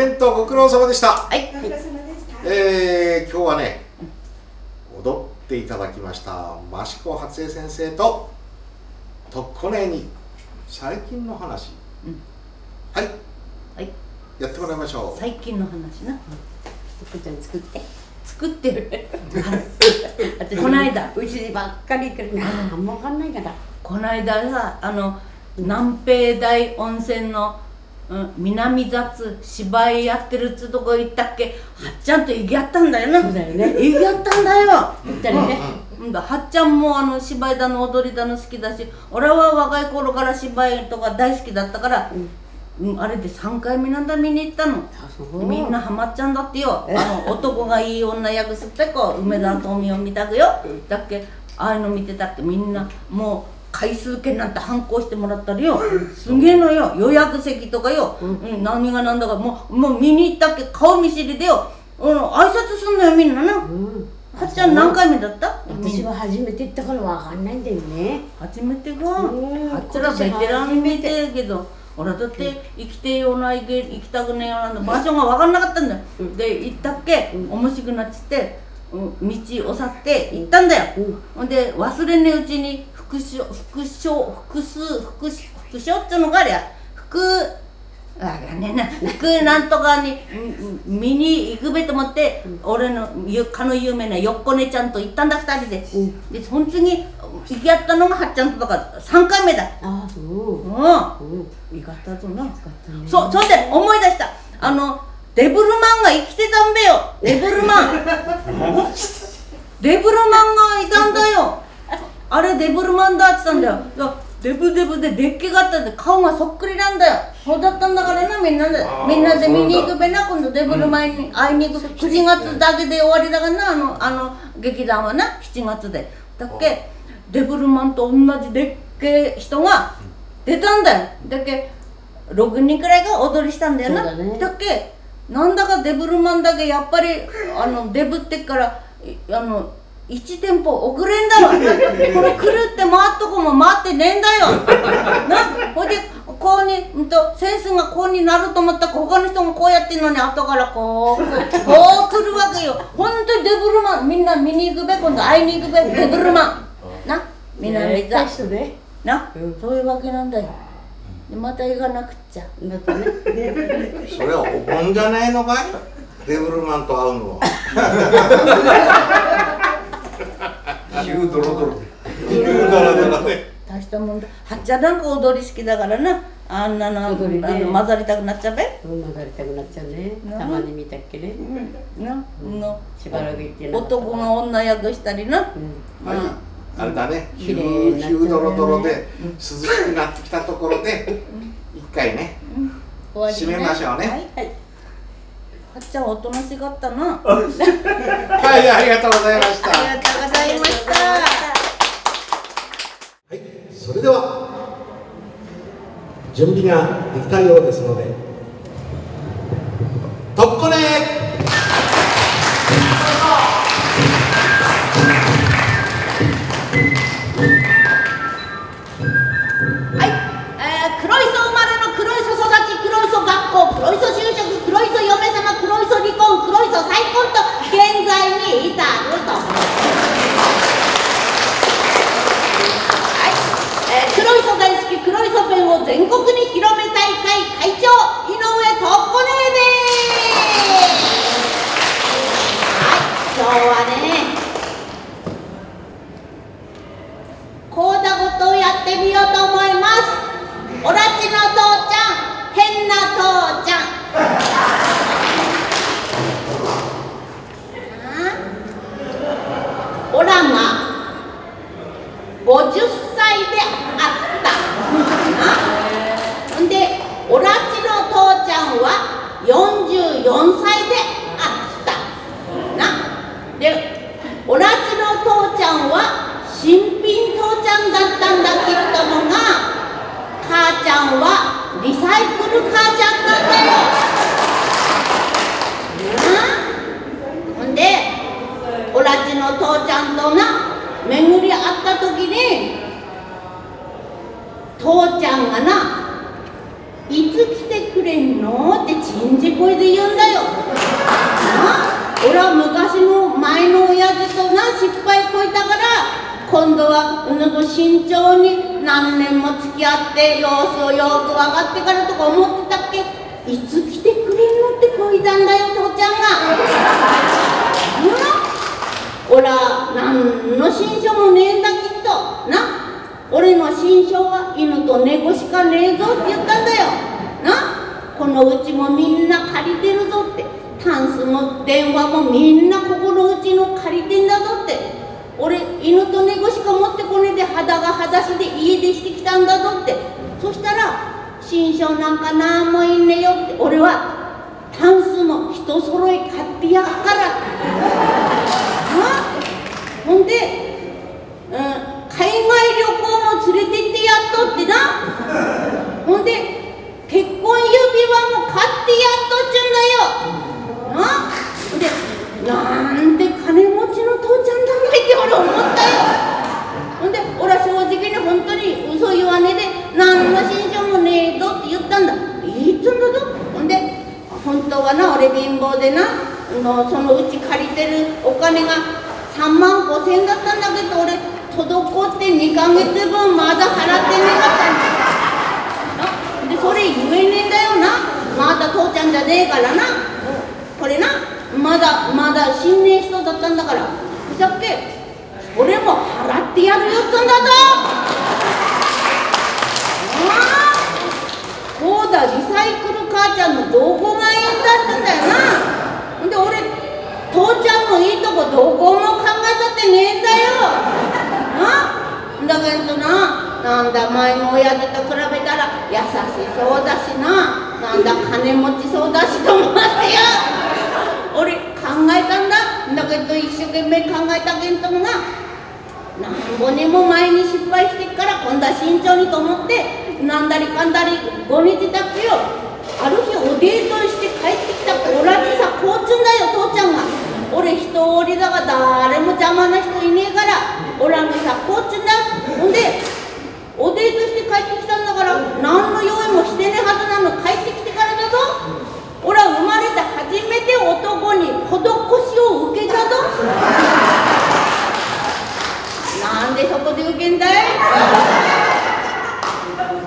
ベントご苦労様でした。はい。ご苦労様でした。えー、今日はね踊っていただきました益子初江先生と特攻ねに最近の話、うん。はい。はい。やってもらいましょう。最近の話な。福ちゃん作って。作ってる。私こないだうちばっかり行くから、なん。もわかんないから。この間さあの南平大温泉の、うん、南雑芝居やってるっつうとこ行ったっけ？はっちゃんと行きやったんだよな。そうだよね。行きやったんだよ。二人ね。うんだはっちゃんもあの芝居だの踊りだの好きだし俺は若い頃から芝居とか大好きだったから、うん、あれで3回目なんだ見に行ったの。みんな。ハマっちゃんだってよ。え？あの男がいい女役すっぺこ梅沢富美男見たくよ。だっけ？ああいうの見てたっけ？みんなもう回数券なんて反抗してもらったりよ。すげえのよ。予約席とかよ、うん、何が何だかもうもう見に行ったっけ顔見知りでよ、うん、挨拶すんのよみんなな。うん。はっちゃん何回目だった？私は初めて行ったからわかんないんだよね。初めてが？うん。あっちらベテランみてえけど。俺だって生きてえような行け行きたくねえような場所が分かんなかったんだよ、うん。で行ったっけ、面白くなっちって、うん。道を去って行ったんだよ、うん。で忘れねえうちに副賞副賞複数副副賞っていうのがありゃ副あがねえな副なんとかに見に行くべと思って、俺のゆかの有名なよっこねちゃんと行ったんだ二人で、うん。でその次行きやったのがはっちゃんととか3回目だ。あ、そう。うん。ぞな。よかったね。そうそれで思い出した。あのデブルマンが生きてたんべよ。デブルマン。デブルマンがいたんだよあれデブルマンだってたんだよ。だからデブデブでデッケがあったんで顔がそっくりなんだよ。そうだったんだからなみんなで。みんなで見に行くべな今度デブルマンに会いに行く。7月だけで終わりだからなあのあの劇団はな。7月で。だっけデブルマンと同じでっけ人が出たんだよ。だっけ6人くらいが踊りしたんだよな。だね。っけなんだかデブルマンだけやっぱりあのデブってっからいあの1店舗遅れんだわ。これ来るって回っとこも回ってねえんだよ。なほいでこうに、うんと、センスがこうになると思ったら他の人もこうやってんのに後からこうこう来るわけよ。本当にデブルマン。みんな見に行くべ今度会いに行くべデブルマン。なみんな見た。ね人ね。な、うん。そういうわけなんだよ。でまた行かなくっちゃ。だってね。それはお盆じゃないのかい？デブルマンと会うのは ヒュードロドロ。だらだらで大したもんだ。はっちゃんなんか踊り好きだからな。あんなの,、踊りね。あの混ざりたくなっちゃべ。うん、流れたくなっちゃうね。な。たまに見たっけね。な、のしばらく行ってな男が女役したりな、うん。はい。あれだね。ヒュヒュードロドロで涼しくなってきたところで一回ね終わりね。締めましょうね。はい、はい、はっちゃんおとなしかったな。あ はいありがとうございました。りがとうございました。はい、それでは準備ができたようですので全国に広め大会会長井上とっこねですはい今日はね講座ごとをやってみようと思いますオラチの父ちゃん変な父ちゃんあオラが50歳であったなほんでオラチの父ちゃんは44歳であったなでオラチの父ちゃんは新品父ちゃんだったんだけれどもが母ちゃんはリサイクル母ちゃんなんだよ。なあほんでオラチの父ちゃんとな巡り合った時に父ちゃんがないつ来てくくれんのってちんじ声で言うんだよな俺は昔の前の親父とな失敗こいたから今度はうぬと慎重に何年も付き合って様子をってからとか思ってたっけ？いつ来てくれんのってこいたんだよ父ちゃんが。な？俺は何の心象もねえんだきっと。な？俺の心象は犬と猫しかねえぞって言ったんだよ。な？このうちもみんな借りてるぞって。タンスも電話もみんなここのうちの借りてんだぞって。俺犬と猫しか持ってこねえで肌が裸足で家出してきたんだぞって。そしたら心象なんかなんもいんねよって。俺はタンスも人揃い買ってやっから。ほんで、うん、海外旅行も連れてってやっとってなほんで結婚指輪も買ってやっとっちゅうんだよなほんでなんで金持ちの父ちゃんだめって俺思ったよほんで俺は正直に本当に嘘言わねえで何の心象もねえぞって言ったんだいいつんだぞほんで本当はな俺貧乏でなのそのうち借りてるお金が3万5千円だったんだけど俺滞って2ヶ月分まだ払ってねえかったんだでそれ言えねえんだよなまだ父ちゃんじゃねえからな。これな。まだまだ新年人だったんだから。だっけ。俺も払ってやるよっつんだぞ。ああ。そうだリサイクル母ちゃんのどこがいいんだっつんだよな。んで俺父ちゃんのいいとこどこも考えたってねえんだよ。なだけどな。なんだ前の親父と比べたら優しそうだしな。なんだ金持ちそうだしと思ってよ。俺考えたんだ。だけど一生懸命考えたけんともな。なんぼにも前に失敗してっから今度は慎重にと思ってなんだりかんだり5日だっけよある日おデートして帰ってきたオラジさこうつんだよ父ちゃんが。俺一人だが誰も邪魔な人いねえからオラにさこうつんだ。ほんでおデートして帰ってきたんだから何の用意もしてねえはずなの帰ってきてからだぞ。俺は生まれて初めて男に施しを受けたぞ。なんでそこで受けんだい？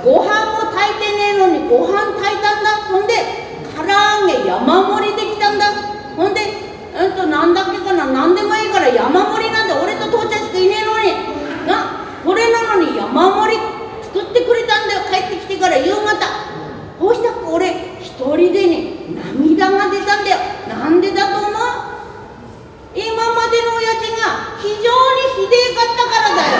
ご飯も炊いてねえのにご飯炊いたんだ。ほんで唐揚げ山盛りできたんだ。ほんでうんとなんだっけかな。何でもいいから山盛りなんだ俺と父ちゃんしかいねえのになこれなのに山盛り作ってくれたんだよ帰ってきてから夕方こうしたら俺一人でね涙が出たんだよなんでだと思う今までの親父が非常にひでえかったからだよ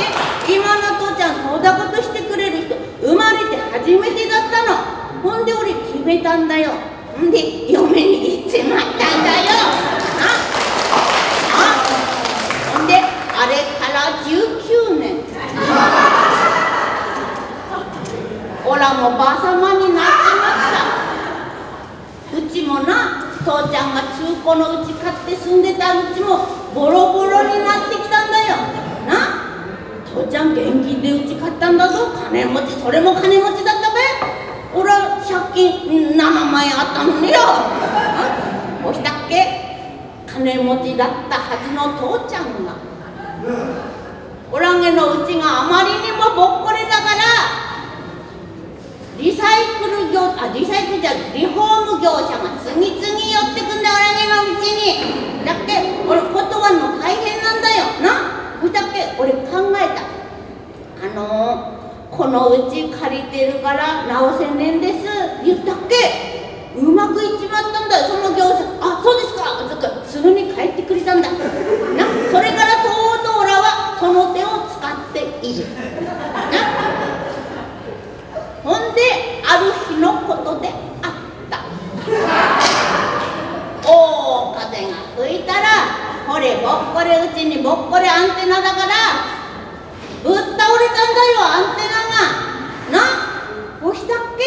で今の父ちゃんそんなことしてくれる人生まれて初めてだったのほんで俺決めたんだよ。んで嫁に行っちまったんだよ。ああほんであれから19年。おらもばあさまになっちまった。うちもな父ちゃんが中古のうち買って住んでたうちもボロボロになってきたんだよ。な父ちゃん現金でうち買ったんだぞ。金持ちそれも金持ちだ。は借金7万円あったのによ。こうしたっけ？金持ちだったはずの父ちゃんが。おらげのうちがあまりにもぼっこれだからリサイクル業あリサイクルじゃリフォーム業者が次々寄ってくんだ。おらげのうちに。だっけ俺断るの大変なんだよ。な？そしたっけ俺考えた。あのー、このうち借りてるから直せねんです。言ったっけ？うまくいっちまったんだ。よその業者あそうですかそっかすぐに帰ってくれたんだ。なそれからとうとう俺はその手を使っている。な。ほんである日のことであった。大風が吹いたらこれぼっこれうちにぼっこれアンテナだからぶっ倒れたんだよアンテナがなこうしたっけ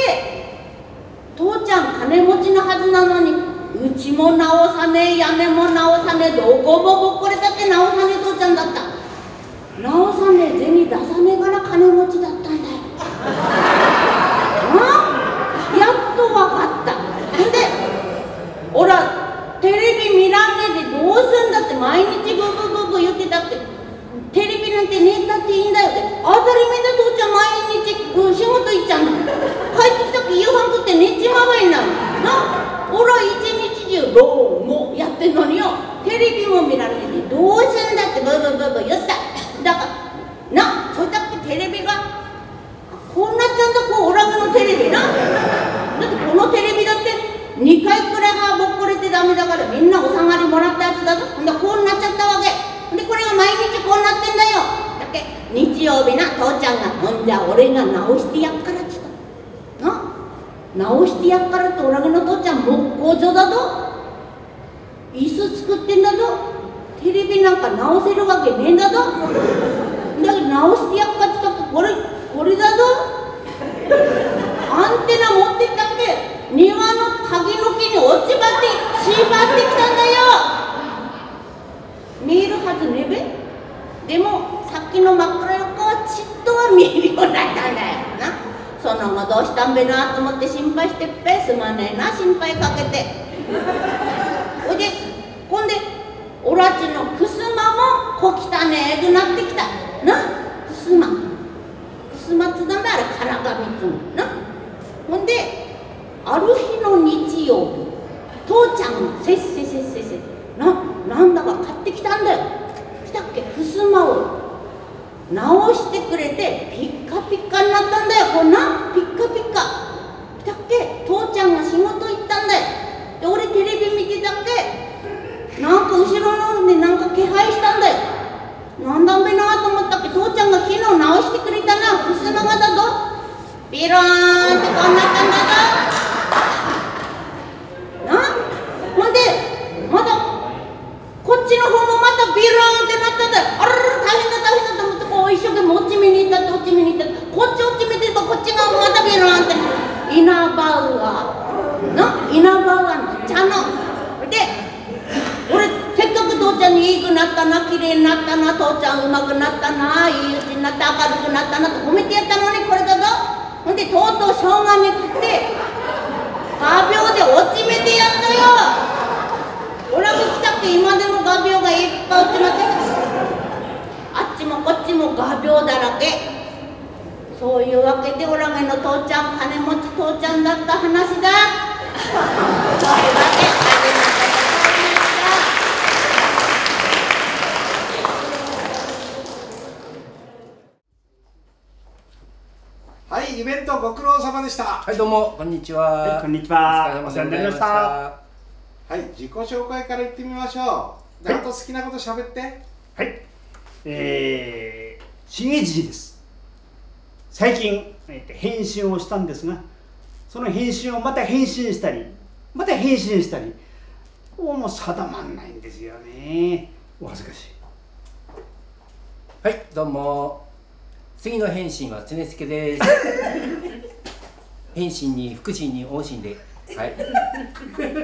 父ちゃん金持ちのはずなのにうちも直さねえ屋根も直さねえどこもぼっこれだって直さねえ父ちゃんだった直さねえ銭出さねえから金持ちだったんだよななっててどうすんだってブーブーブーブー言っただからなそれだってテレビがこうなっちゃうんだこうオラグのテレビなだってこのテレビだって2回くらい歯ぼっこれてダメだからみんなお下がりもらったやつだぞほんでこうなっちゃったわけほんでこれが毎日こうなってんだよだって日曜日な父ちゃんがほんじゃ俺が直してやっからっつったな直してやっからってオラグの父ちゃん木工所だぞ？椅子作ってんだぞ？テレビなんか直せるわけねえんだぞ？だけど直してやっかって言ったってこれこれだぞ？アンテナ持ってったっけ庭の鍵の木に落ち葉って縛ってきたんだよ！見えるはずねべ？でもさっきの真っ暗横はちっとは見えるようになったんだよ。その後どうしたんべなと思って心配してっぺすまねえな心配かけてほいでほんでオラちのふすまも小汚ねえくなってきたなふすまふすまつだめあれからがみつのなほんである日の日曜日父ちゃんがせっせせっせせななんだか買ってきたんだよ来たっけふすまを直してくれてピッカピッカになったんだよこんなピッカピッカ来たっけ父ちゃんが仕事行ったんだよで俺テレビ見てたっけなんか後ろの方でなんか気配したんだよなんだべなと思ったっけ父ちゃんが昨日直してくれたなふすまがだぞビローンってこうなったんだぞなほんでまだこっちの方もまたビローンってなったんだよあらら大変だ大変だと思ってこう一生懸命落ち目に行ったって落ち目に行ったってこっち落ち目てればこっちがまたビローンってイナバウアーのイナバウアーの茶ので俺せっかく父ちゃんにいいくなったな綺麗になったな父ちゃんうまくなったないいうちになって明るくなったなと褒めてやったのにこれだぞほんでとうとうしょうがめくって画鋲で落ち目てやったよ俺が来たって今でも画鋲がいっぱい落ちまってあっちもこっちも画鋲だらけ。そういうわけでオラゲの父ちゃん金持ち父ちゃんだった話だ。そういうわけはいイベントご苦労様でした。はいどうもこんにちは、はいこんにちは。お疲れ様でした。はい自己紹介から言ってみましょうはいなんと好きなこと喋ってはい、えー、しげじです。最近、えー返信をしたんですが、その返信をまた返信したり、また返信したり、こうも定まんないんですよね。お恥ずかしい。はいどうも次の返信は常助です 返信に福祉に往診ではい。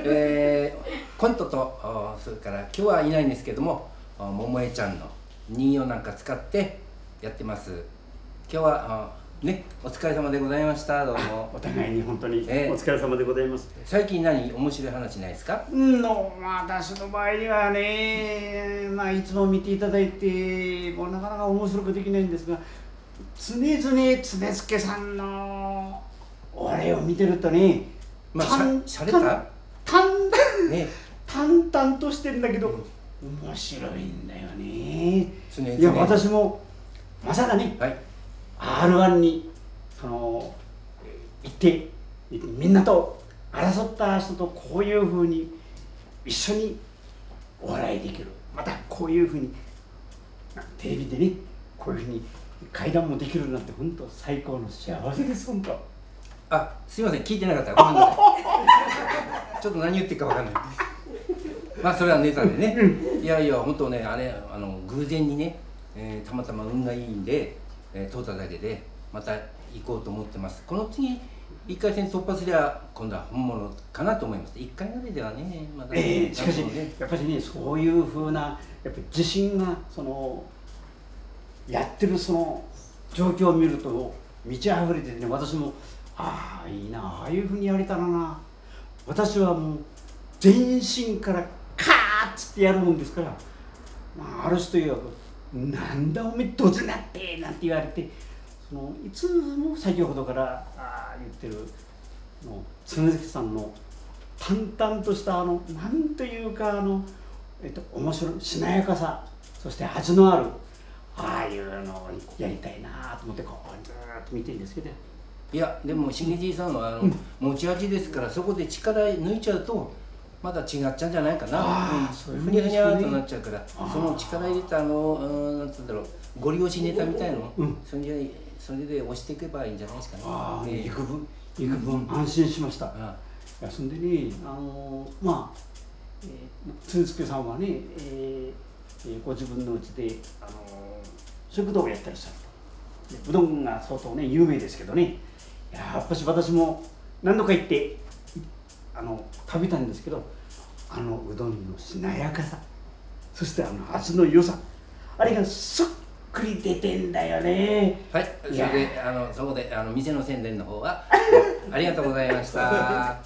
えー、コントとあそれから今日はいないんですけどもあ桃江ちゃんの人形なんか使ってやってます。今日はあねお疲れ様でございました。どうも。お互いに本当にええお疲れ様でございます。最近何面白い話ないですか？の私の場合にはね、まあ、いつも見ていただいてもうなかなか面白くできないんですが常々常助さんのあれを見てるとねまあ淡しゃれた？淡ね。淡々としてんだけど面白いんだよね。常々いや私もまさかねはい。R1 にその行ってみんなと争った人とこういうふうに一緒にお笑いできる。またこういうふうにテレビでねこういうふうに会談もできるなんて本当最高の幸せです本当あすいません聞いてなかったごめんなさい。ちょっと何言ってるかわかんない。まあそれはネタでね、いやいや本当ねあれあの偶然にね、えーたまたま運がいいんで、えー通っただけでまた行こうと思ってます。この次一回戦突破すりゃ今度は本物かなと思います。一回ぐらいではねまだね、ええしかしね。やっぱりねそういうふうなやっぱり自信がそのやってるその状況を見ると満ち溢れててね私もああいいなああいうふうにやれたらな。私はもう全身からカーッつってやるもんですから、まあ、ある人曰く「なんだおめえどつなって」なんて言われて。そのいつも先ほどからあ言ってるの常月さんの淡々としたあのなんというかあのえっと、面白いしなやかさそして味のあるああいうのをやりたいなと思ってこうずっと見てるんですけど。いやでもしげじいさんはあの、持ち味ですからそこで力抜いちゃうとまだ違っちゃうんじゃないかな。うん。ふにゃふにゃことなっちゃうからその力入れたあのうんなんつうんだろうゴリ押しネタみたいの、うん。それでそれで押していけばいいんじゃないですかね。ああええ。幾分幾分安心しました、あいやそんでねあのまあ、えー、つんすけさんはね、えーえーご自分のうちで、あの食堂をやってらっしゃると。でうどんが相当ね有名ですけどねやっぱし私も何度か行ってあの食べたんですけどあのうどんのしなやかさそしてあの味の良さあれがすっくり出てんだよねはい、それであのそこであの店の宣伝の方は ありがとうございました。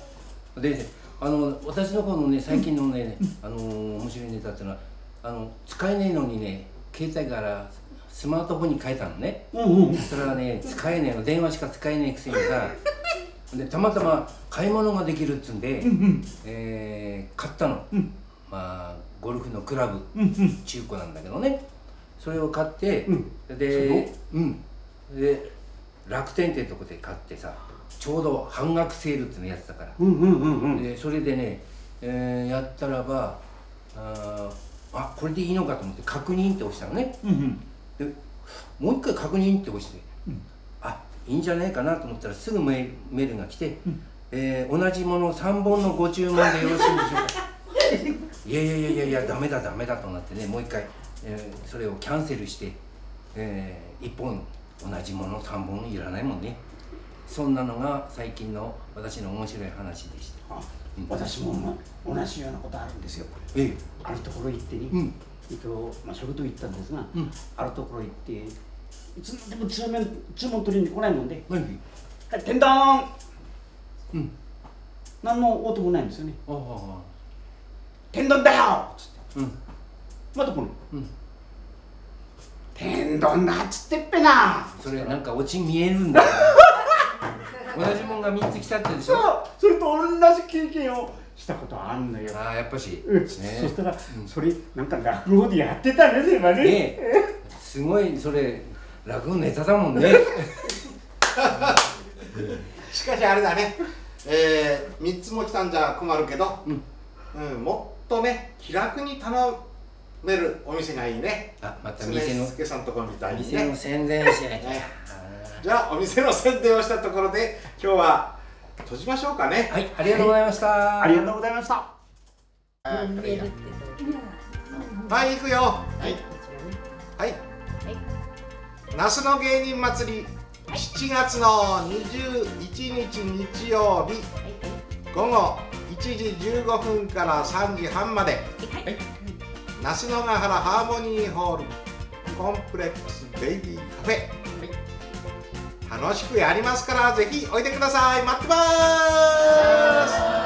で、あの私の方のね最近のね、あの面白いネタっていうのはあの使えねえのにね携帯からスマートフォンに変えたのね。うんうん。それはね使えねえの。電話しか使えねえくせにさ。でたまたま買い物ができるっつうんで、えー買ったの、うん。まあゴルフのクラブ、うんうん。中古なんだけどね。それを買って、うん。でうん。で楽天ってとこで買ってさちょうど半額セールってのやってたから、うんうんうんうん。でそれでね、えーやったらばあーあこれでいいのかと思って確認って押したのね。うんうんでもう一回確認って押して、うん。あいいんじゃないかなと思ったらすぐメールが来て、うん。えー同じもの3本のご注文でよろしいんでしょうか。いやいやいやいやいやダメだダメだとなってねもう一回、えーそれをキャンセルして、え1本同じもの3本いらないもんね。そんなのが最近の私の面白い話でした。あ私もま同じようなことあるんですよ。ええ。あるところ行ってね、うんえっとまあ、食堂行ったんですが、うん。あるところ行っていつまでも注文注文取りに来ないもんで何「はい天丼!うん」何の音もないんですよね。ああ「天丼だよ!」っつって。うん。またこの？うん「天丼だ!」っつってっぺな！それなんかオチ見えるんだよ 同じもんが3つ来たってでしょ？そう！それと同じ経験をしたことあんのよ。ああやっぱし、うん。ね。そしたら、うん。それなんか落語でやってたねそういえばね。ね。えすごいそれ落語ネタだもんね。しかしあれだね、えー、3つも来たんじゃ困るけど、うん。うんもっとね気楽に頼めるお店がいいね。あまた常店の。助さんとこみたいに店のね宣伝しなきゃね。じゃあお店の宣伝をしたところで今日は閉じましょうかね。はいありがとうございました。ありがとうございました。はい行くよ。はい。はい。那須の芸人祭り7月の21日日曜日午後1時15分から3時半まで。那須野ヶ原ハーモニーホールコンプレックスベイビーカフェ楽しくやりますからぜひおいでください。待ってます。